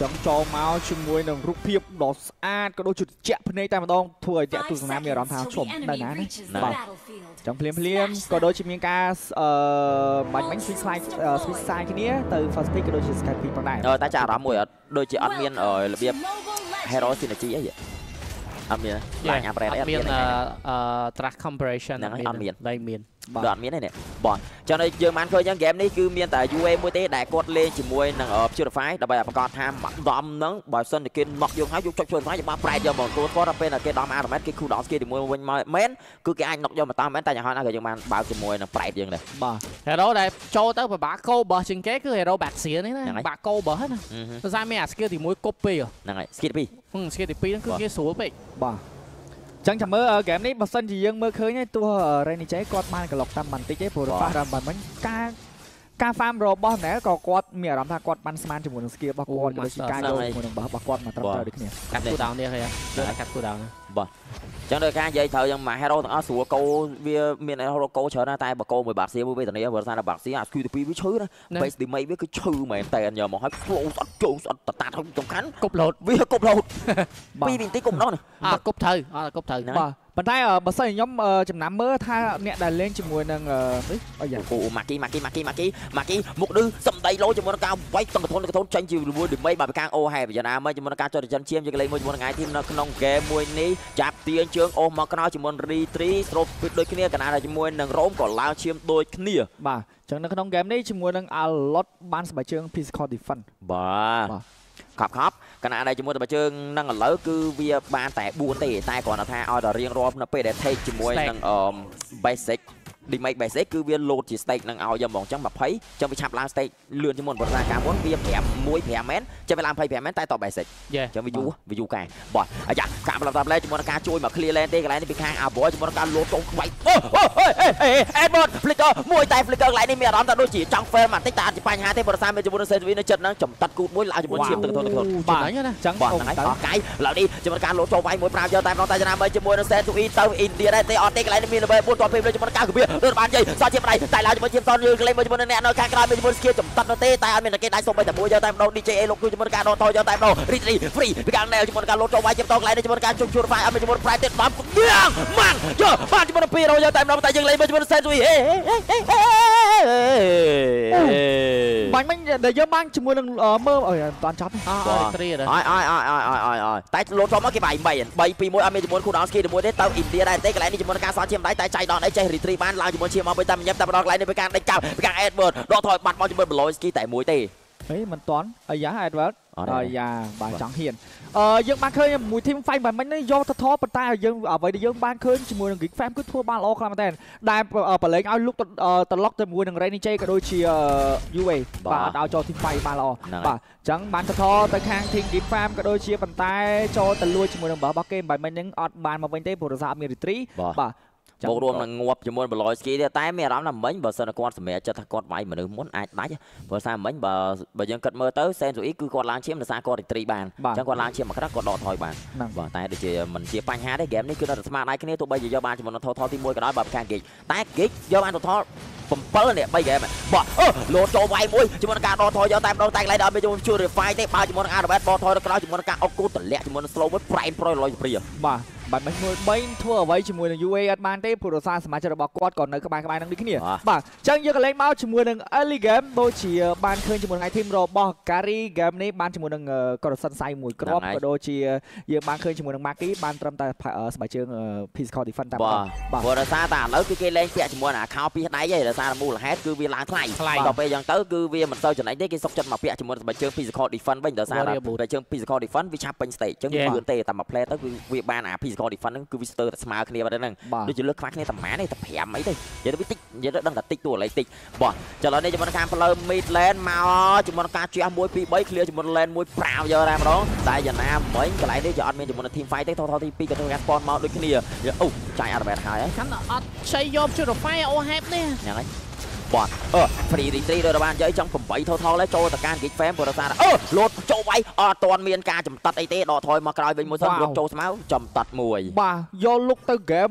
ចង់ចូលមកជាមួយនឹងរូបភាពដ៏ស្អាតក៏ដូចជាជាក់ភ្នែកតែម្ដងធ្វើឲ្យអ្នកទស្សនាមានអារម្មណ៍ថាឈប់នៅណាណាបាទចង់ភ្លាមភ្លាមក៏ដូចជាមានការអឺបាច់បាញ់ switch slide switch side គ្នាទៅ first pick ក៏ដូចជា sky pick ផងដែរតែចាអារម្មណ៍មួយអត់ដូចជាអត់មានរបៀប hero synergy អីអត់មានឡាញអាប់រ៉េតអត់មានអឺ track comparison ហ្នឹងអត់មានតែមាន បាទអត់មានទេនេះបាទចឹងយើងបានឃើញចឹងហ្គេមនេះគឺមានតែ UA មួយទេដែលគាត់លេងជាមួយនឹង Purify ដើម្បីប្រកាសថាមកដំហ្នឹងបើសិនតែគេ knock យើងហើយយកចុច Purify យើងបានប្រែតយកមកគាត់គាត់ពេលគេដំ Armet គេ cool down គេជាមួយវិញមកមែនគឺគេអាច knock យកមកតាមមែនតែយ៉ាងហោចណាស់ក៏យើងបានបើកជាមួយនឹងប្រែតយើងដែរបាទ Hero ដែលចូលទៅពិបាកកោបោះជាងគេគឺ Hero បាក់សៀនេះណាបាក់កោបោះណាដោយសារមានអា skill ទី1គប់ពីហ្នឹងហើយ skill ទី2ហឹង skill ទី2ហ្នឹងគឺគេស្រួលពេកបាទ ចឹងចាំមើលហ្គេមនេះបើសិនជាយើងមើលឃើញឯទោះ Rainy J គាត់បានក្លុកតាមបន្តិចទេព្រោះប៉ះរ៉ាំបានមិញការការ farm របស់ Nel ក៏គាត់មានអារម្មណ៍ថាគាត់បានស្មានជាមួយនឹង skill របស់គាត់ដូចជាការយកជាមួយនឹងរបស់គាត់មកត្រឹមត្រូវដូចគ្នាកាត់ cooldown នេះហើយកាត់ cooldown បាទចឹងដោយការនិយាយត្រូវយ៉ាងមក hero ទាំងអស់ស្រួលកោវាមាន hero កោច្រើនណាស់តែបើកោមួយបាក់សៀមួយវេទនាបើសារបាក់សៀអា skill ទី2វាឈឺណា base damage វាគឺឈឺមែនតែយកមកឲ្យ flow ស្អត់ចូលស្អត់តតាត់ហើយសំខាន់គប់លោតវាគប់លោតពីវិនទីគប់នោះអាគប់ត្រូវអាគប់ត្រូវបាទ ប៉ុន្តែបើសិនខ្ញុំចំណាំមើលថាអ្នកដែលលេងជាមួយនឹងអីយ៉ាគូម៉ាគីម៉ាគីម៉ាគីម៉ាគីម៉ាគីមុខឌឺសំដីលោជាមួយនឹងការវាយតឹងកធនកធនចាញ់ជាមួយឌីមីបាទពីខាងអូហែបយ៉ាងណាមើលជាមួយនឹងការចុះចិនឈាមយើងលេងមួយជាមួយនឹងថ្ងៃធីមនៅក្នុងហ្គេមមួយនេះចាប់ទាញជើងអូសមកក្រោយជាមួយរីត្រីស្រូបដូចគ្នាកណាតែជាមួយនឹងរ៉ូមក៏ឡើងឈាមដូចគ្នាបាទចឹងនៅក្នុងហ្គេមនេះជាមួយនឹងអាឡុតបានស្បែកជើង physical defense បាទខប់ខប់ កណាដែលជាមួយតែជើងនឹងឥឡូវគឺវាបានតែ4ទេតែគ្រាន់តែថាឲ្យតែរៀងរាល់នៅពេលដែល take ជាមួយនឹង basic damage basic គឺវា load ជា stake នឹងឲ្យយកហ្មងចឹង20ចឹងវាឆាប់ឡើង stake លឿនជាងមុនព្រោះថាការមុនវា5 1 5មែនចឹងវាឡើង25មែនតែត basic ចឹងវាយូរវាយូរកែបាទអាយ៉ាការប្រាប់ប្រាប់លេជាមួយនឹងការជួយមក clear lane ទេកន្លែងនេះពីខាង Avoid ជាមួយនឹងការ load ចូលក្បាច់អូអូអេអេ Edward flicker មួយតែ flicker កន្លែងនេះមានអារម្មណ៍ថាដូចជាចង់ fail បន្តិចតែអត់ជាបញ្ហាទេព្រោះថាមានជាមួយនឹង Sentry នៅចិត្តហ្នឹងចំតាត់គូតមួយឡើងជាមួយឈាមទឹកធនទឹកធនបាទណាចឹងបាទហ្នឹងហើយអស់កាយឡើយនេះជាមួយការ load ចូលវាយមួយ5យកតែម្ដងតែចំណាំមើលជាមួយនឹង Sentry ទៅ India ដែរទេអត់ទេកន្លែងនេះមាន level 4តពេលជាមួយនឹងការគម្រាមដូចបាននិយាយសជាបដៃតែឡើងជាមួយជាមតនយើងក្លែងជាមួយនឹងអ្នកនៅខាងក្រៅមានជាមួយស្គីចំតាត់នៅទេតែអត់មានគេដៃសុំបីតែមួយយកតែម្ដង DJA លោកជួយជាមួយនឹងការដកថយយកតែម្ដង Ritri Free ពីខាងណែជាមួយនឹងការលោតចូលវាយជាមតកន្លែងជាមួយនឹងការជុំជួរ Fire អត់មានជាមួយ Pride ទេដំយ៉ាងម៉ាំងយកបានជាមួយនឹង200យកតែម្ដងតែយើងលេងជាមួយនឹង Sentry ហេបាញ់មិញដែលយើងបានជាមួយនឹងមើលអើយអត់តាន់ចាប់អត់ Ritri អើយអើយអើយអើយអើយអើយអើយតែលោតចូលមកគេបាយ3 3 2 1អត់មានជាមួយគូដោនស្គីជាមួយទេទៅឥណ្ឌាដែរទេកន្លែងនេះជាមួយនឹងការសល់ឈាមដៃតែចៃដនអីចេះ Ritri បានឡើងជាមួយឈាមមកវិញតែញ៉ាំតែម្ដងកន្លែងនេះពីការដេញចាប់ពីខាង Edward ដកថយបាត់មកជាមួយ Beloyski តែមួយទេហេមិនតាន់អាយ៉ា Edward អាយ៉ាបាទចង់ហ៊ានអឺយើងបានឃើញមួយ team fight មិនមិញនេះយកទៅថតប៉ុន្តែយើងអ្វីដែលយើងបានឃើញជាមួយនឹង Geek Fam គឺធ្វើបានល្អខ្លាំងមែនទែនដែលប្រឡែងឲ្យលុកត្រឡប់ទៅមួយនឹង Rainy J ក៏ដូចជា UA បាទឲ្យចូល team fight បានល្អបាទអញ្ចឹងបានទៅថតទៅខាង team Geek Fam ក៏ដូចជាប៉ុន្តែចូលទៅលួចជាមួយនឹងរបស់គេមិនមិញហ្នឹងអត់បានមកវិញទេព្រោះរសារអត់មាន retreat បាទ បូករួមនឹងងាប់ជាមួយបលយស្គីទៀតតែមានអារម្មណ៍ថាមិញបើសិនគាត់សម្រាប់ចិត្តថាគាត់វាយមនុស្សមុនអាចដាច់ព្រោះថាមិញបើបើយើងគិតមើលទៅសេនស៊ូអ៊ីគឺគាត់ឡើងឈាមដោយសារគាត់រីត្រីបានអញ្ចឹងគាត់ឡើងឈាមមកក្រៅគាត់ដកថយបានបាទតែដូចជាមិនជាបញ្ហាទេហ្គេមនេះគឺនៅតែស្មារតីគ្នាទោះបីជាយកបានជាមួយនឹងថតទី1ក៏ដោយបើខាងហ្គេកតែហ្គេកយកបានថត7នេះ3ហ្គេមបាទអឺលោតចូលវាយមួយជាមួយនឹងការដកថយយកតែម្ដងតែកន្លែងដល់មានជួយជួយ refine ទេបើជាមួយនឹងអារ៉ាបេតបកថយទៅក្រោយជាមួយនឹងការអុកគូតម្លាក់ជាមួយនឹង slow មួយ prime pro លុយព្រាបាទបាទមិនមួយ3ធ្វើអ្វីជាមួយនឹង UA អត់បានទេព្រោះរសារសមាជិករបស់គាត់ក៏នៅក្បែរក្បែរនឹងដូចគ្នាបាទអញ្ចឹងយើងក៏លេងមកជាមួយនឹង early game ដូចជាបានឃើញជាមួយនឹង team របស់ Gary game នេះបានជាមួយនឹង Corruption Side មួយគ្រាប់ក៏ដូចជាយើងបានឃើញជាមួយនឹង Maki បានត្រឹមតែស្បែកជើង physical defense តែបាទព្រោះរសារតែឥឡូវគឺគេលេងពាក់ជាមួយនឹងអាខោពីដៃឯងរសារមូលហេតុគឺវាឡើងថ្លៃដល់ពេលអញ្ចឹងទៅគឺវាមិនសូវចំណេញទេគេសុកចិត្តមកពាក់ជាមួយស្បែកជើង physical defense វិញដោយសារស្បែកជើង physical defense វាឆាប់ពេញ stage អញ្ចឹងវាលឿនទេតែមួយ play ទៅគឺវាបានអា physical defense ហ្នឹងគឺវាស្ទើរតែស្មើគ្នាបាត់ហ្នឹងដូចជាលើកខ្វះគ្នាតែម៉ានទេតែ5អីទេនិយាយទៅវាតិចនិយាយទៅដឹងតែតិចតួលេខតិចបាទចលនេះជាមួយនឹងការផ្លូវ mid lane មកជាមួយនឹងការជះ1 2 3 clear ជាមួយ lane 1ប្រាវយកតែម្ដងតែយ៉ាងណាមិញកន្លែងនេះជាអត់មានជាមួយនឹង team fight ទេថតថតទី2ក៏ធ្វើការ spawn មកដូចគ្នាអូចាយអត់បែតហើយខាន់អត់ឆៃយកជូរ៉ូហ្វៃអូហេបនេះហ្នឹងហើយ បាទអឺ free retreat ដូចបាននិយាយចឹង8 total ហើយចូលទៅការ gig fam ព្រោះថាអឺលោតចូលវាយអត់ទាន់មានការចំតាត់អីទេដកថយមកក្រោយវិញមួយសិនយកចូលស្មៅចំតាត់មួយបាទយកលុកទៅហ្គេម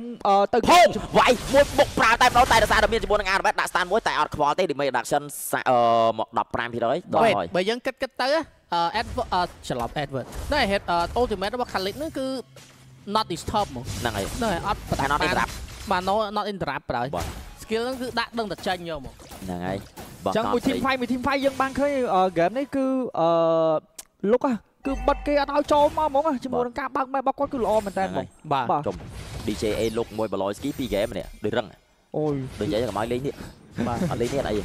ទៅហងវាយមួយបុកប្រើតែម្ដងតែរសារតែមានជាមួយនឹង Arabet ដាក់ stand មួយតែអត់ខ្វល់ទេ damage reduction អឺមក15%ដល់ហើយបើយើងគិតគិតទៅអឺ advert ច្រឡំ advert នៅ head ultimate របស់ Khalid ហ្នឹងគឺ not disturb ហ្មងហ្នឹងហើយនៅអត់តែ not interrupt បាទ no not interrupt ប្រើបាទ skill ហ្នឹងគឺដាក់ដឹងតែចាញ់យកហ្មងហ្នឹងហើយចឹងមួយ team fight មួយ team fight យើងបានឃើញហ្គេមនេះគឺអឺលុកគឺបិទគេអត់ឲ្យចូលមកហ្មងជាមួយនឹងការបើកម៉ែរបស់គាត់គឺល្អមែនតើហ្មងបាទបាទចុំ DJA លុកមួយ Baloy Ski 2 game នេះដូចរឹងអូយដូចនិយាយកម្លាំងលេងនេះ បាទអត់លេងនេះអី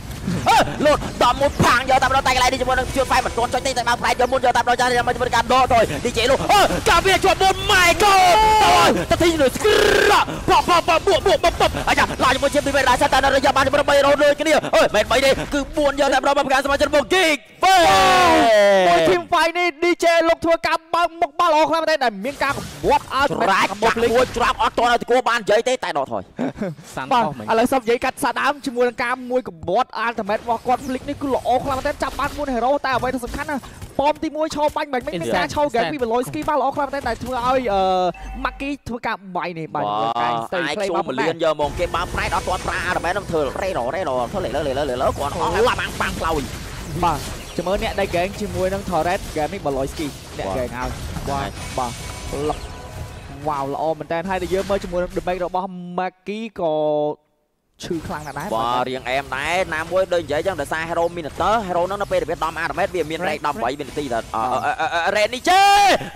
អឺលោតដល់មួយផាងយកតាមដល់តែកន្លែងនេះជាមួយនឹងជួនហ្វៃមិនទាន់ចុចទេតែមកប្រែយកមុនយកតាមដល់ចាស់ជាមួយនឹងការដកទៅ DJ លុកអឺការវាជាប់មុន my god ទៅទីនោះស្ក្របបបបួកបួកបបអាយ៉ាឡាជាមួយជាពីវេដាសិតតែរយៈបានជាមួយ3រោដូចគ្នាអើយមិន3ទេគឺ4យកតាមដល់មកការសមាជិកមក gig បេមួយ team fight នេះ DJ លុកធ្វើការបើកមុខបាល់ល្អខ្លាំងមែនតើដែលមានការកវត់ឲ្យច្រាច់ចាក់មួយច្រាប់អត់តឲ្យតគួរបាននិយាយទេតែដកថយសាន់បាទខុសមិញឥឡូវសុំនិយាយកាត់សាដើមជាមួយនឹងការមួយកបត់ ultimate របស់គាត់ flick នេះគឺល្អខ្លាំងមែនតើចាប់បានមួយ hero តែអ្វីដែលសំខាន់ណាប៉មទី1ឈោបាញ់មិនមានការឈោ game ពី Veloski បានល្អខ្លាំងមែនតើដែលធ្វើឲ្យ Maki ធ្វើការបាយនេះបាទកាយស្ទើរអាយ claim ខ្ញុំមកលៀនយកមកគេបើប្រែតអត់ទាន់ប្រាអារ៉ាមែននឹងធ្វើរេរ៉រេរធ្វើលេលើលេលើលេលើគាត់អស់ឡាបាំងប៉ាំងផ្លោយបាទចាំមើលអ្នកដៃ gang ជាមួយនឹង Torres game នេះ Veloski អ្នក gang ឲ្យបាទបាទលឹកវ៉ាវល្អមែនតើហើយតែយើងមើលជាមួយនឹង debate របស់ Maki ក៏ ឈឺខ្លាំងណាស់ដែរបាទរៀងអែមដែរណាមួយដូចនិយាយចឹងដោយសារ Hero Minotaur Hero ហ្នឹងនៅពេលរបៀប10អារ៉ាមែនវាមានរែក18វិនាទីដែររ៉េនីជេ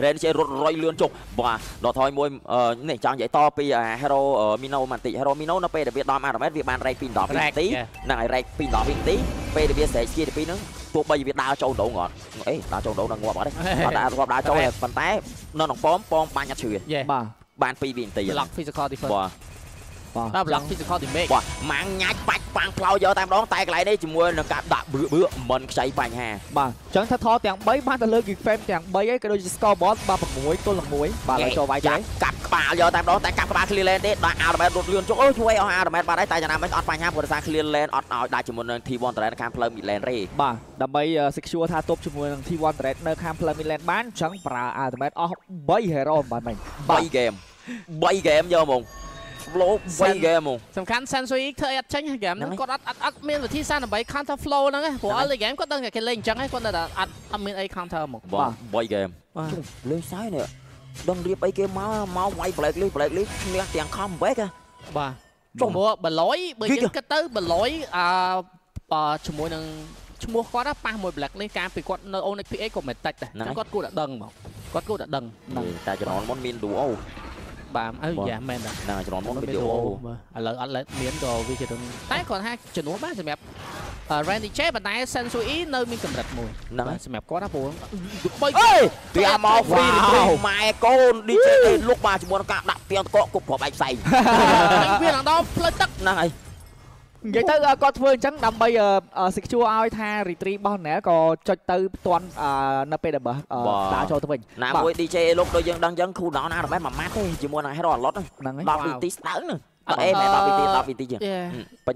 រ៉េនីជេរត់រុយលឿនចុះបាទដល់ថយមួយនេះចង់និយាយតពី Hero Mino បន្តិច Hero Mino នៅពេលរបៀប10អារ៉ាមែនវាបានរែកពី10វិនាទីហ្នឹងហើយរែកពី10វិនាទីពេលរបៀបស្រែកស្គីទី2ហ្នឹងទោះបីវាដើរចូលដងអត់អេដើរចូលដងនឹងងាប់អត់ទេអត់ដើរងាប់ដើរចូលប៉ុន្តែនៅក្នុងប៉មប៉មបាញ់អត់ឈឺបាទបាន2វិនាទី block physical defense បាទបាទបាទ block physical damage បាទម៉ាំងញ៉ាច់បាច់ប៉ាំងផ្លោយកតែម្ដងតែកន្លែងនេះជាមួយនឹងការដាក់បឺបឺមិនខ្ចីបញ្ហាបាទអញ្ចឹងថាថតទាំង3បានទៅលើ Geek Fam ទាំង3ហើយក៏ដូចជា scoreboard បាទ6ទល់នឹង1បាទឥឡូវចូលវាយទៅកាប់ក្បាលយកតែម្ដងតែកាប់ក្បាល clear lane ទេដាក់ Armament រត់លឿនចុះអូជួយអស់ Armament បាត់ហើយតែចំណាំមិនអត់បញ្ហាព្រោះសារ clear lane អត់ឲ្យដាក់ជាមួយនឹង T1 Terrain ខាងផ្លូវ mid lane ទេបាទដើម្បី secure ថាទប់ជាមួយនឹង T1 Threat នៅខាងផ្លូវ Midland បានអញ្ចឹងប្រើ Ultimate អស់3 hero បាទមិញ3 game 3 game យកហ្មង flow 3 game ហ្មងសំខាន់ Sensui ធ្វើអីអត់ចាញ់ហ្គេមហ្នឹងគាត់អត់អត់អត់មានវិធីសាស្ត្រដើម្បី counter flow ហ្នឹងព្រោះ early game គាត់ដឹងតែគេលេងអញ្ចឹងឯងគាត់នៅតែអត់អត់មានអី counter ហ្មងបាទ3 game បាទលេងសើនេះដឹងរៀបអីគេមកមកវាយ break លី break លីឈ្នះទាំង comeback ហ៎បាទចុះព្រោះបលយបើគេយើងគិតទៅបលយអឺបើជាមួយនឹងឈ្មោះគាត់ណាប៉ះមួយ black នេះការពីគាត់នៅ Onyx PA ក៏មិនតិចដែរអញ្ចឹងគាត់គួរតែដឹងហ្មងគាត់គួរតែដឹងតែចំណងមុនមាន duo បាទអើយ៉ាមែនដែរហ្នឹងហើយចំណងមុនមានឥ duo ឡូវអត់មានក៏វាជារឿងតែគាត់ថាជំនួសបានសម្រាប់ Randy J ប៉ុន្តែ Sensui នៅមានកម្រិតមួយហ្នឹងហើយសម្រាប់គាត់ណាព្រោះបីអេពីអាមក free retreat ម៉ែកូន DJ ទេលុកមកជាមួយនឹងការដាក់ទៀងតកគប់ប្រាប់ឯងផ្សេងវាឡើងដល់ផ្លូវទឹកហ្នឹងហើយ និយាយទៅគាត់ធ្វើអញ្ចឹងដើម្បី secure ឲ្យថា retrieve របស់អ្នកក៏ចុចទៅផ្ទាន់នៅពេលដែលបើដើរចូលទៅវិញណាមួយ DJ លុកដូចយើងដឹងអញ្ចឹង cool down ណាមិនមែនមួយម៉ាត់ទេជាមួយនឹង Hero Alot ហ្នឹងហើយ10វិនាទីស្ដើងហ្នឹងអត់អេមែន10វិនាទី10វិនាទីជាងពេញ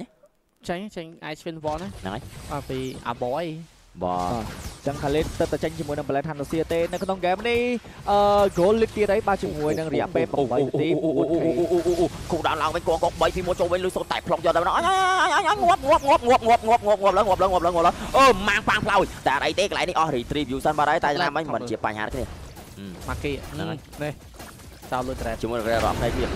ចាញ់ចាញ់ Ice Twin Wall ណាហ្នឹងហើយអពី Aboy បាទអញ្ចឹងខាលេតទៅតែចេញជាមួយនឹង Black Handosia ទេនៅក្នុង game នេះអឺ goal លើកទៀតអីបាទជាមួយនឹងរយៈពេល8នាទីគូដល់ឡើងវិញគងក3ពី1ចូលវិញលុយសូតែផ្លុកយកតែម្ដងអញអញងាប់ងាប់ងាប់ងាប់ងាប់ងាប់ងាប់ងាប់ឡើងងាប់ឡើងងាប់ឡើងងាប់ឡើងអឺម៉ាងប៉ាំងផ្លោយតែអត់អីទេកន្លែងនេះអស់ retrieve view សិនបាទហើយតែណាមិញមិនជាបញ្ហាទេមកគីហ្នឹងហើយ នេះតោលុយត្រែតជាមួយនឹងរ៉ាំផ្នែកទៀត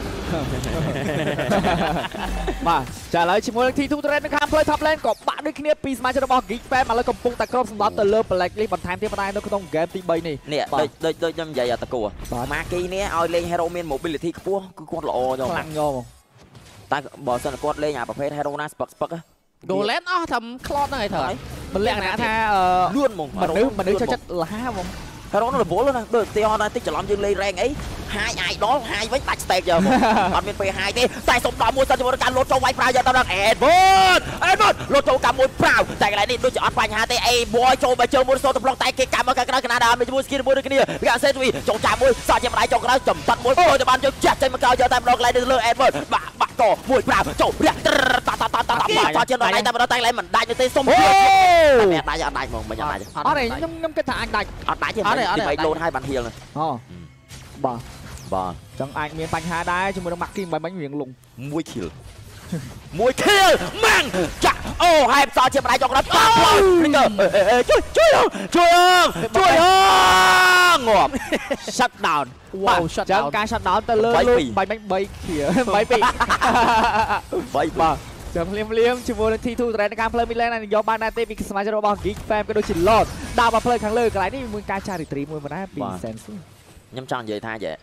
បាទចាឥឡូវជាមួយនឹង T2 Trend នៅខាងផ្លូវ top lane ក៏បាក់ដូចគ្នាពីសមាជិករបស់ Geek Fam ឥឡូវកំពុងតែគ្របសម្បត្តិទៅលើ Black List បន្ថែមទៀតប៉ុន្តែនៅក្នុង game ទី3នេះនេះដូចដូចដូចខ្ញុំនិយាយអត់តកួម៉ាគីនេះឲ្យលេង hero មាន mobility ខ្ពស់គឺគាត់ល្អចុះខ្លាំងយកមកតែបើសិនគាត់លេងអាប្រភេទ hero ណា spec spec Goland អស់តែក្លត់ហ្នឹងឯងត្រូវហើយមិនលក្ខណៈថាលឿនហ្មងមនុស្សមនុស្សចូលចិត្តលះហ្មង ហេរ៉ូនោះរវល់ណាដូចទីហោណាតិចច្រឡំយើងលេងរ៉េងអីហាយអាយដល់ហាយវិញបាច់ stake យកមកអត់មានពេលហាយទេតែសុំដល់មួយសិនជាមួយការលោតចូលវាយប្រាវយកទៅដល់អេដវ៉តអេដវ៉តលោតចូលកាមួយប្រាវតែកន្លែងនេះដូចជាអត់បញ្ហាទេអេបយចូលបើជើងមួយសូទៅប្លុកតែគេកាប់មកក្រៅកណាដាមួយជាមួយស្គីមួយដូចគ្នាវាអាសេទ្វីចូលចាមួយសោះជាម្ដាយចូលក្រៅចំតាត់មួយចូលទៅបានយកចាស់ចេញមកក្រៅយកតែម្ដងកន្លែងនេះលើអេដវ៉ តបាក់បាក់កមួយប្រាចូលរះតតតតតតតជាដល់ដៃតែមិនដល់តែឡើយមិនដាច់ទេសុំជឿតែដាច់អត់ដាច់ហ្មងមិនអត់ដាច់អត់ទេខ្ញុំខ្ញុំគិតថាអាចដាច់អត់ដាច់ទេទីបីលោតឲ្យបានហៀលអូបាទបាទចឹងអាចមានបញ្ហាដែរជាមួយនឹងម៉ាក់គីមិនបាញ់រៀងលងមួយខៀល មួយខៀលម៉ាំងចាក់អូហែបសល់ជាម្ដាយយកដល់ប៉ាផ្លោជួយជួយជួយជួយងាប់ shut down វ៉ាវ shut ចឹង down ការ shut down ទៅលើ3-2លូបាញ់បាញ់3ខៀ3 2បីបាទចឹងភ្លាមភ្លាមជាមួយនឹង T2 ត្រែនការផ្លូវមីឡែនយកបានដែរទេពីសមាជិករបស់ Geek Fam ក៏ដូចជា Lord ដើរមកផ្លូវខាងលើកន្លែងនេះមួយការចារីត្រីមួយមិនដែរពី Sense ខ្ញុំចង់និយាយថាចេះ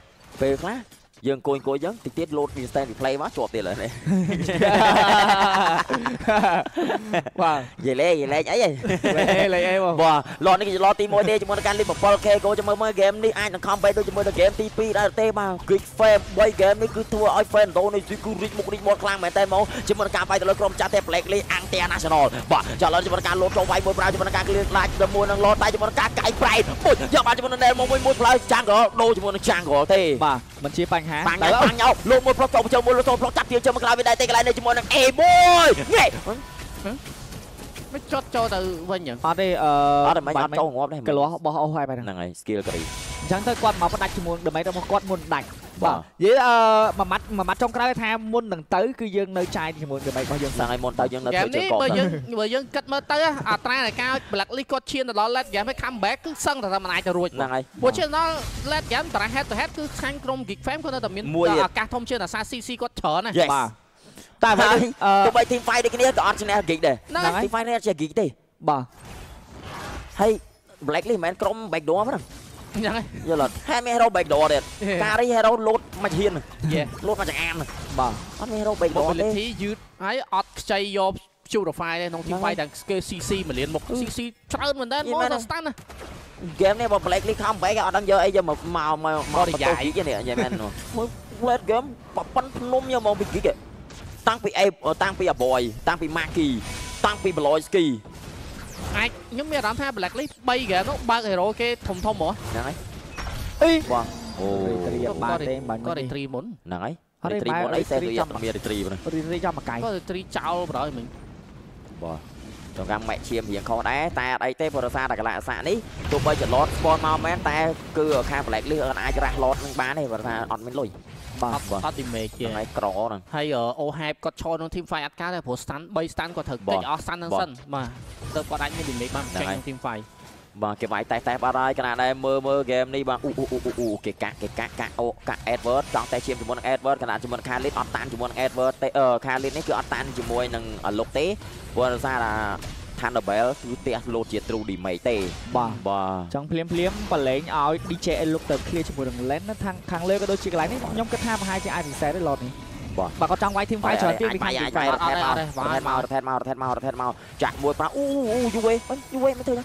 ពេលខ្លះ យើងអង្គុយអង្គុយចឹងតិចទៀតលោត instant replay មកជាប់ទៀតហើយបាទនិយាយលេងនិយាយលេងអីហ៎លេលេអីបងបាទឡតនេះគឺជាឡតទី1ទេជាមួយនឹងការលេង 7K គោចាំមើលមើលហ្គេមនេះអាចនឹងខំបែកដូចជាមួយនឹងហ្គេមទី2ដែរទេបាទ Quick Fame 3ហ្គេមនេះគឺធ្វើឲ្យ fan ដូនេះគឺរីកមុខរីកមាត់ខ្លាំងមែនតើមកជាមួយនឹងការបែកទៅលើក្រុមចាស់ទេ Black League International បាទចាឥឡូវជាមួយនឹងការលោតចូលវាយមួយប្រាវជាមួយនឹងការគ្លៀងខ្លាចជាមួយនឹងឡតតែជាមួយនឹងការកា យប្រែតមួយយកបានជាមួយនឹង Nail មកមួយមួយផ្លើចាំងក៏ដូរជាមួយនឹងចាំងក៏ទេបាទមិនជាបញ្ហាបាំងញ៉ៅបាំងញ៉ៅលោកមួយប្រុសចូលចូលមួយលោកចូលប្រុសចាប់ទាជើងមកក្រោយវាដែរទេកន្លែងនេះជាមួយនឹង A1 ងេមិនចត់ចូលទៅវិញហ៎អត់ទេអឺអត់តែមិនអត់ចូលងាប់ដែរកលាស់បោះអស់ហើយបែរហ្នឹងហ្នឹងហើយ skill ករីអញ្ចឹងទៅគាត់មកផ្ដាច់ជាមួយដើម្បីរបស់គាត់មុនដាច់ បាបាទទនិយាយអឺមួយម៉ាត់មួយម៉ាត់ចុងក្រោយថាមុននឹងទៅគឺយើងនៅចាយជាមួយដើម្បីរបស់យើងហ្នឹងហើយមុនទៅយើងនៅហ្គេធ្វើមជើនេះងកបបើយើងបើយើងគិតមើលទៅអត្រានៃការ Black List គាត់ឈានទៅដល់ late game ហើយ comeback គឺសឹងតែមិនអាចទៅរួចហ្នឹងហើយព្រោះឈានដល់ late game តារា head to head គឺខាងក្រុម Geek Fam គាត់នៅតែមានមួយទៀតឱកាសធំជាងអាសា CC គាត់ច្រើនណា Yes បាទតែហើបើយអឺទោះបី team fight ដូចគ្នាក៏អត់ឈ្នះ geek ដែរហ្នឹងហ្នឹងហើយ team fight នេះអត់ជា geek ទេបាទហើយ black list មិនមែនក្រុម backdoor ហ្នឹងហ្នឹងហើយយល់អត់ហើយមាន hero backdoor ទៀតការី hero លោតមកហ៊ាន Yeah លោតមកចង្អាមបាទអត់មាន hero backdoor ទេ mobility យឺតហើយអត់ខ្ចីយក purify ទេក្នុង team ហ្នឹងហើយ fight ទាំងគេ CC មួយលានមុខ CC ច្រើនមែនតើយីមកមែនដល់ stand ណា game នេះបើ black list ខំ back អត់ដឹងយកអីយកមកមកមកមកបរិយាយបន្ទោ geek នេះនិយាយមែនមួយ late game ប៉ប៉ិនភ្នំយកមកពី geek ឯងតាំងពី A តាំងពី Aboy តាំងពី Maki តាំងពី Beloyski អាចខ្ញុំមានអារម្មណ៍ថា Black List 3 game នោះបើក hero គេធំធំហ្មងហ្នឹងហើយអីបងអូរីត្រីបានទេបាញ់គាត់ទេ retry មុនហ្នឹងហើយអត់ទេ retreat បែរមុនអី retreat សេរីចាំអត់មាន retreat ហ្នឹងរីរីចាំមកកាយគាត់ retry ចោលប្រហើយមិញបាទ ចង្កាំម៉ែឈាមរៀងខុសដែរតែអត់អីទេព្រោះសារតែកលៈស័កនេះទោះបីជា lot spawn មកមែនតែគឺខាង black list អត់អាចរះ lot នឹងបានទេព្រោះថាអត់មានលុយបាទអត់អត់ damage ទេហ្នឹងហើយក្រហ្នឹងហើយ O hype គាត់ឈរក្នុង team fight អត់កើតទេព្រោះ stand 3 stand គាត់ត្រូវបាទតិចអស់ stand ហ្នឹងបាទសិនបាទទៅគាត់អាចមាន damage បានហ្នឹងចេញហើយក្នុង team fight បាទគេវាយតេះតេះបាត់ហើយគណៈដែរមើលមើល game នេះបាទអ៊ូអ៊ូអ៊ូអ៊ូគេកាក់គេកាក់កាក់អូកាក់ Edward ចង់តែឈាមជាមួយនឹង Edward គណៈជាមួយនឹង Khalid អត់តានជាមួយនឹង Edward ទេអឺ Khalid នេះគឺអត់តានជាមួយនឹងលុកទេព្រោះដោយសារថា Thunderbell គឺផ្ទះលោតជា true damage ទេបាទបាទចង់ភ្លាមភ្លាមបលែងឲ្យ DJL លុកទៅ clear ជាមួយនឹង Len ណាខាងខាងលើក៏ដូចជាកន្លែងនេះខ្ញុំគិតថាប្រហែលជាអាច reset ទេ lot នេះបាទគាត់ចង់វាយ team fight ច្រើនទៀតពីខាងអាច team អាច fight រថែមមករថែមមករថែមមករថែមមកចាក់មួយប្រាអូអូយូវេយូវេមិនធ្វើ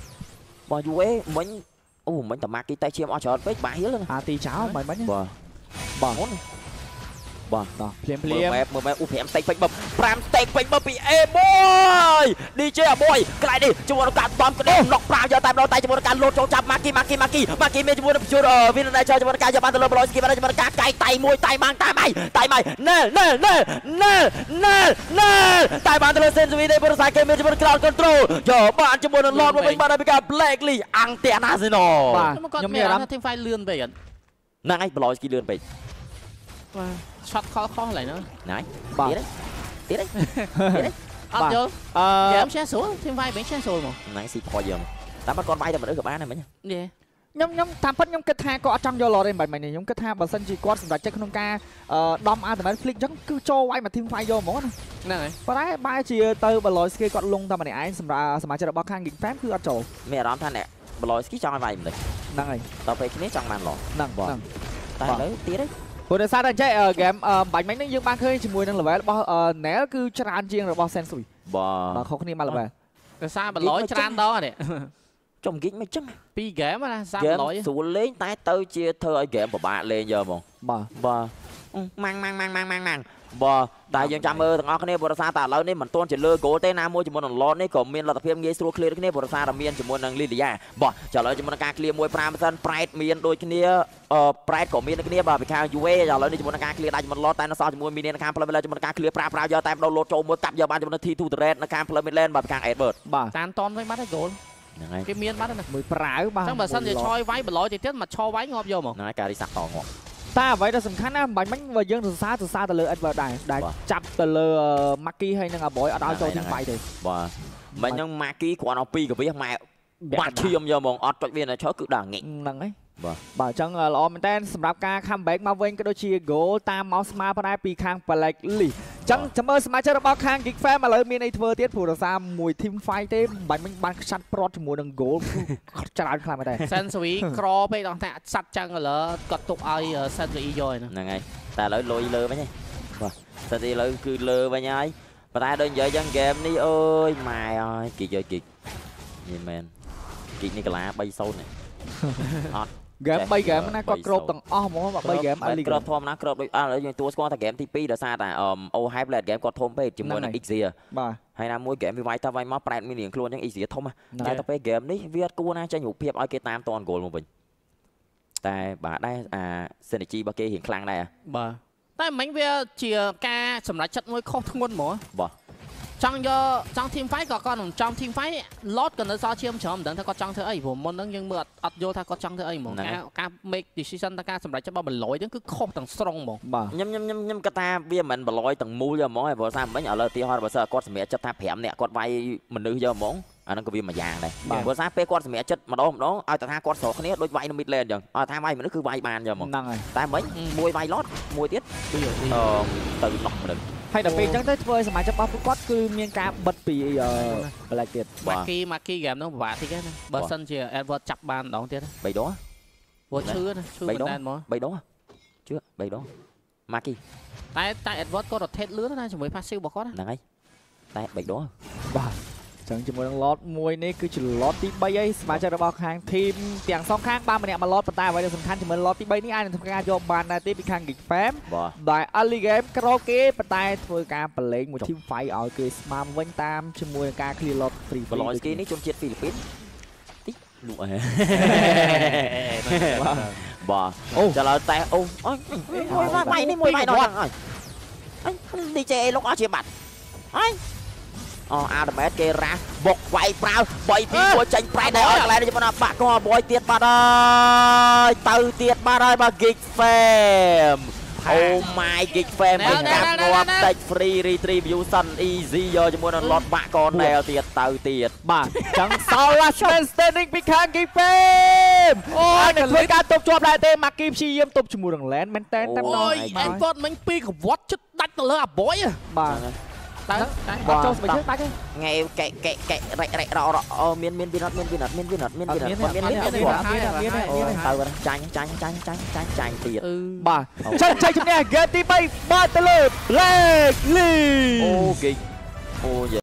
បាទយូវេមិញអូមិញតាម៉ាគីតែឈាមអស់ច្រើនពេកបាហៀលហ្នឹងអាទីចោលមិនមិនបាទបាទអូន បាទភ្លាមភ្មើលាលមម៉ែមើលម៉ែអូ5ស្តេកពេញប5ស្តេកពេញបពី A boy DJ boy កន្លែងនេះជាមួយនឹងការតំក្តៅឡុកប្រាវយកតែម្ដងតែជាមួយនឹងការលោតចូលចាប់ម៉ាគីម៉ាគីម៉ាគីម៉ាគីមានជាមួយនឹងជួរវីនណៃចូលជាមួយនឹងការយកបានទៅលើបឡយស្គីបានជាមួយនឹងការកាយតៃមួយតៃម៉ាងតៃម៉ៃតៃម៉ៃណែណែណែណែណែណែតៃបានទៅលើសេនស៊ូវីទេបរិសាគេមានជាមួយនឹង crowd control យកបានជាមួយនឹង Lord មកវិញបានពីការ Black Lee អង្គតាណាស៊ីណូបាទខ្ញុំគាត់ខ្ញុំមាមាននអាអាររម្មម្មណ៍ណ៍ថា team fight លឿនពេកអត់ហ្នឹងហើយបឡយស្គីលឿនពេក បាទ shot call ខុសឡើយហ្នឹងណៃបាទទៀតទេទៀតទេអត់យល់អឺហ្គេមឆេះស្រួល team fight វិញឆេះស្រួលមកហ្នឹងស៊ីផយយើងតែបាត់គាត់វាយតែមនុស្សក៏បានដែរមិញយេខ្ញុំខ្ញុំតាមពិតខ្ញុំគិតថាគាត់អត់ចង់យក lot ទេមិនមិននេះខ្ញុំគិតថាបើសិនជាគាត់សម្រេចចិត្តក្នុងការអឺដំ ultimate flick អញ្ចឹងគឺចូលវាយមក team fight យកហ្មងណាហ្នឹងហើយប៉ុន្តែបែរជាទៅ Baloy Ski គាត់លងតែម្នាក់ឯងសម្រាប់សមាជិករបស់ខាង Geek Fam គឺអត់ចូលមានអារម្មណ៍ថាអ្នកបឡយស្គីចង់ឲ្យវាយមិនទេហ្នឹងហើយដល់ពេលគ្នាចង់បានឡងហ្នឹងបាទហ្នឹងតែឥឡូវទៀតទេ ព្រោះដោយសារតែអញ្ចឹងហ្គេមបាញ់មិញហ្នឹងយើងបានឃើញជាមួយនឹង level របស់ Nel គឺច្រើនជាងរបស់ Sensui បាបាទខុសគ្នាមក level ដោយសារបឡយច្រើនដងនេះចំហ្គីកមិនចឹងពីរហ្គេមណាសាបហ្គេមឡយស្រួលលេងតែទៅជាធ្វើឲ្យហ្គេមពិបាកលេងយកហ្មងបាទបាទម៉ាំងម៉ាំងម៉ាំងម៉ាំងម៉ាំងម៉ាំង បាទតែយើងចាំមើលទាំងអស់គ្នាបរិសាតែឥឡូវនេះមិនទាន់ជាលើគោលទេណាមួយជាមួយនឹងឡតនេះក៏មានលទ្ធភាពងាយស្រួល clear ដូចគ្នាបរិសាតែមានជាមួយនឹងលីលីយ៉ាបាទចាឥឡូវជាមួយនឹងការ clear មួយ5សិនប្រែតមានដូចគ្នាអឺប្រែតក៏មានដូចគ្នាបាទពីខាង UA ឥឡូវនេះជាមួយនឹងការ clear ដាក់ជាមួយឡតតែនៅសល់ជាមួយមីននៅខាងផ្លូវ midlane ជាមួយនឹងការ clear ប្រាប្រាយកតែម្ដងលោតចូលមួយកាប់យកបានជាមួយនឹង T2 the red នៅខាងផ្លូវ midlane បាទពីខាង Edward បាទតានតនវិញបាត់ហើយហ្គោលហ្នឹងហើយគេមានបាត់ហើយណាមួយប្រាវបាទអញ្ចឹងបើសិនជាឆយវាយបឡយទៅទៀតមកឆវាយងាប់យកមកហ្នឹងហើយការរីសាក់តងាប់ តែអ្វីដែលសំខាន់ណាបាញ់មិញបើយើងសរសើរសរសើរទៅលើ Edward ដែរដែលបាទចាប់ទៅលើ Maki ហើយនិង Aboy អត់ឲ្យចូលហ្នឹងទីហើយ5ទេបាទមិញហ្នឹង Maki គ្រាន់តែពីរកវិសម៉ែបាត់ឈាមយកហ្មងអត់ចុចវានៅឈរគឺដាក់ងាកហ្នឹងហើយបាទបាទអញ្ចឹងល្អមែនតើសម្រាប់ការ comeback មកវិញក៏ដូចជា goal តាមមកស្មើផងដែរពីខាង Black Lee អញ្ចឹងចាំមើលសមាជិករបស់ខាង Geek Fam ឥឡូវមានអីធ្វើទៀតព្រោះដោយសារមួយ team fight ទេបាញ់មិញបានខ្ចាត់ប្រត់ជាមួយនឹង goal ច្រើនខ្លាំងមែនតើសែនស៊ូវីក្រពេកដល់តែសัตว์ចឹងឥឡូវគាត់ទុកឲ្យសែនស៊ូវីយកឯណាហ្នឹងហើយតែឥឡូវលុយលើវិញហ៎បាទតែឥឡូវគឺលើវិញហើយប៉ុន្តែដូចនិយាយចឹងហ្គេមនេះអើយម៉ែអើយគិចយកគិចនេះមែនគិចនេះកាឡា3-0 នេះ game ចេះ3 game ណាគាត់3-0គ្របទាំងអស់ហ្មងបាទ3 game អត់លីគ្របធម្មតាគ្របដូចអើឥឡូវយើងទួស្គាល់តែហ្គេមទី2ដោយសារតែអឺអូ hype លេតហ្គេមគាត់ធំពេកជាមួយនឹង Xia បាទហើយណាមួយហ្គេមវាវាយទៅវាយមកប្រែតមានរៀងខ្លួនចឹង Xia ធំណាហ្នឹងតែហើយទៅពេលហ្គេមនេះវាអត់គួរណាចេញរូបភាពឲ្យគេតាមតនគោលមកវិញតែបាទដែរអា synergy របស់គេរៀងខ្លាំងដែរបាទតែមិញវាជាការសម្រេចចិត្តមួយខុសធ្ងន់ហ្មងបាទ ចង់យកចង់ team fight ក៏គាត់មិនចង់ team fight lot ក៏នៅសល់ឈាមច្រើនមិនដឹងថាគាត់ចង់ធ្វើអីព្រោះមុនហ្នឹងយើងមើលអត់អត់យល់ថាគាត់ចង់ធ្វើអីហ្មងការការ make decision ទៅការសម្រេចចិត្តរបស់បលយហ្នឹងគឺខុសទាំងស្រុងហ្មងបាទខ្ញុំខ្ញុំខ្ញុំខ្ញុំគាត់ថាវាមិនមែនបលយទាំងមូលយកហ្មងឯងព្រោះថាមិញឥឡូវទីហោះបើសិនគាត់សម្រាប់ចិត្តថា5នាក់គាត់វាយមនុស្សយកហ្មងអាហ្នឹងក៏វាមួយយ៉ាងដែរព្រោះថាពេលគាត់សម្រាប់ចិត្តម្ដងម្ដងឲ្យតែថាគាត់ស្រោគ្នាដូចវាយនៅ mid lane អញ្ចឹងឲ្យថាវាយមនុស្សគឺវាយបានយកហ្មងហ្នឹងហើយតែមិញមួយវាយ lot មួយទៀតពីពីអឺទៅនោះមនុស្ស ហើយដល់ពេលអញ្ចឹងទៅធ្វើឲ្យសមាជិករបស់ពួកគាត់គឺមានការបិទពីអឺ Black ទៀតបាទ Maki Maki game ហ្នឹងពិបាកតិចណាបើសិនជា Edward ចាប់បានម្ដងទៀត3ដងព្រោះឈឺណាឈឺបីមែនដងតើហ្មង3ដងជឿ3ដង Maki តែតែ Edward ក៏ rotate លឿនណាជាមួយ passive របស់គាត់ណាហ្នឹងហើយតែ3ដងបាទអញ្ចឹងជាមួយនឹង lot មួយនេះគឺជា lot ទី3ហើយសមាជិករបស់ខាង team ទាំងសងខាងបានម្នាក់មក lot ប៉ុន្តែអ្វីដែលសំខាន់ជាមួយ lot ទី3នេះអាចនឹងធ្វើការយកបានដែរទេពីខាង Geek Fam បាទដែល early game ក្រោកគេប៉ុន្តែធ្វើការប្រឡែងមួយ team fight ឲ្យគេស្មាំវិញតាមជាមួយនឹងការ clear lot free បលយស្គីនេះជនជាតិហ្វីលីពីនតិចលក់ហ៎បាទអូចាំឡើយតែអូអើយមួយវាយនេះមួយវាយដល់ហ្នឹងអើយអើយ DJ អីលោកអស់ជាបាត់អើយ អូអាដមេតគេរ៉ាស់បុកវាយប្រាវ3 2 1ចេញប្រែដែរឲ្យកន្លែងនេះប៉ុណ្ណាបាក់ក៏បយទៀតបាត់ហើយទៅទៀតបាត់ហើយបាទ Geek Fam អូ my Geek Fam គេកាប់ងាប់តិច free retrieve view sun easy យកជាមួយនឹង lot បាក់កនដែលទៀតទៅទៀតបាទអញ្ចឹង Soul Last Man Standing ពីខាង Geek Fam អូយនឹងធ្វើការទប់ជាប់ដែរទេ Maki ព្យាយាមទប់ជាមួយនឹង Land មែនតើតែម្ដអូងយ Edward មិញពីកវត្តជិតដាច់ទៅលើអា boy បាទ តើតែបាទចូលស្បែកជើងដាច់ទេថ្ងៃកែកែកែរ៉េរ៉េរ៉រអូមានមានវិនអត់មានវិនអត់មានវិនអត់មានវិនអត់អត់មានមានមានអត់មានអូអត់មានអត់មានទៅចាញ់ចាញ់ចាញ់ចាញ់ចាញ់ចាញ់ទៀតអឺបាទចឹងចៃជំនះ game ទី3បាទទៅលើ Black Lee អូគេអូយ